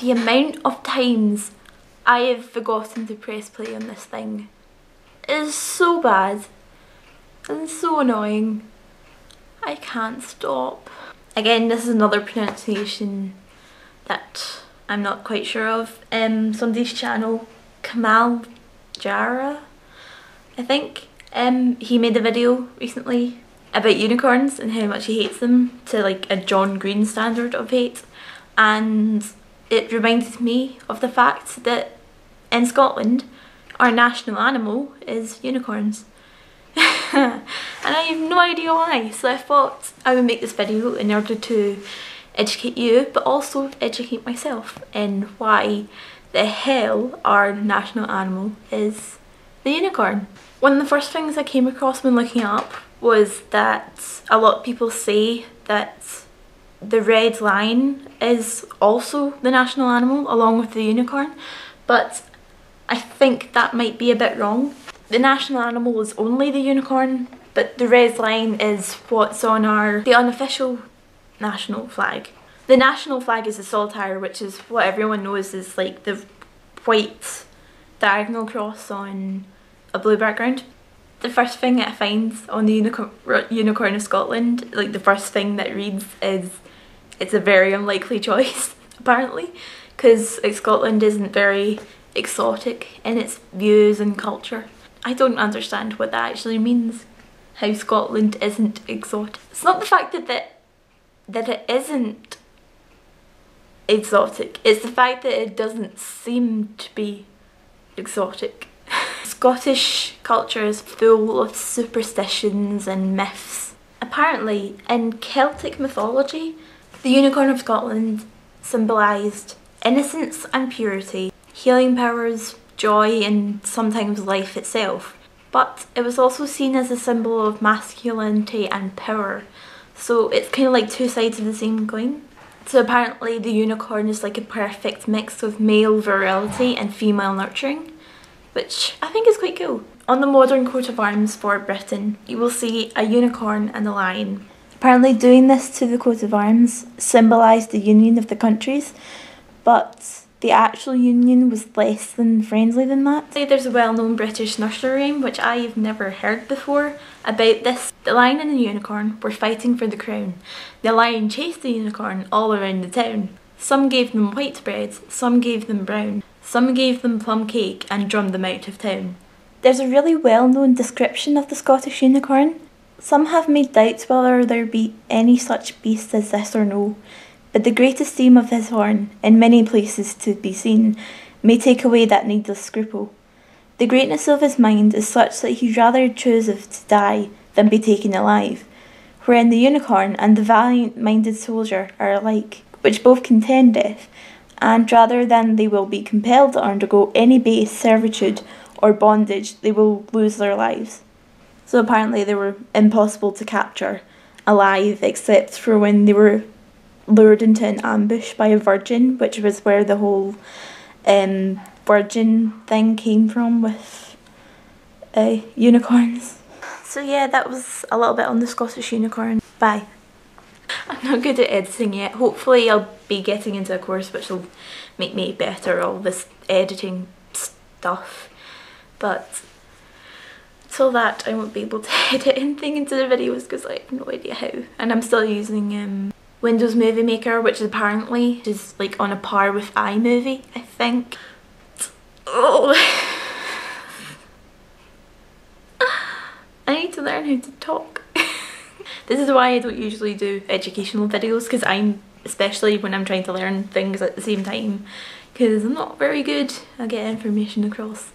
The amount of times I have forgotten to press play on this thing is so bad and so annoying. I can't stop. Again, this is another pronunciation that I'm not quite sure of. Um, somebody's channel, Kamal Jara, I think. Um, he made a video recently about unicorns and how much he hates them to like a John Green standard of hate and it reminds me of the fact that in Scotland our national animal is unicorns and I have no idea why so I thought I would make this video in order to educate you but also educate myself in why the hell our national animal is the unicorn. One of the first things I came across when looking up was that a lot of people say that the red lion is also the national animal along with the unicorn but I think that might be a bit wrong. The national animal is only the unicorn but the red lion is what's on our the unofficial national flag. The national flag is the saltire which is what everyone knows is like the white diagonal cross on a blue background the first thing I find on the Unicorn, Unicorn of Scotland, like the first thing that reads is it's a very unlikely choice apparently because like, Scotland isn't very exotic in its views and culture. I don't understand what that actually means, how Scotland isn't exotic. It's not the fact that, that, that it isn't exotic, it's the fact that it doesn't seem to be exotic. Scottish culture is full of superstitions and myths. Apparently, in Celtic mythology, the unicorn of Scotland symbolised innocence and purity, healing powers, joy and sometimes life itself. But it was also seen as a symbol of masculinity and power. So it's kind of like two sides of the same coin. So apparently the unicorn is like a perfect mix of male virility and female nurturing which I think is quite cool. On the modern coat of arms for Britain, you will see a unicorn and a lion. Apparently doing this to the coat of arms symbolised the union of the countries, but the actual union was less than friendly than that. There's a well-known British nursery rhyme, which I've never heard before, about this. The lion and the unicorn were fighting for the crown. The lion chased the unicorn all around the town. Some gave them white bread, some gave them brown. Some gave them plum cake and drummed them out of town. There's a really well-known description of the Scottish unicorn. Some have made doubts whether there be any such beast as this or no, but the great esteem of his horn, in many places to be seen, may take away that needless scruple. The greatness of his mind is such that he rather chooseth to die than be taken alive, wherein the unicorn and the valiant-minded soldier are alike, which both contend death, and rather than they will be compelled to undergo any base servitude or bondage, they will lose their lives. So apparently they were impossible to capture alive except for when they were lured into an ambush by a virgin, which was where the whole um, virgin thing came from with uh, unicorns. So yeah, that was a little bit on the Scottish unicorn. Bye. I'm not good at editing yet. Hopefully I'll be getting into a course which will make me better all this editing stuff. But till that I won't be able to edit anything into the videos because I have no idea how. And I'm still using um, Windows Movie Maker which apparently is like on a par with iMovie I think. Oh. I need to learn how to talk. This is why I don't usually do educational videos because I'm, especially when I'm trying to learn things at the same time, because I'm not very good at getting information across.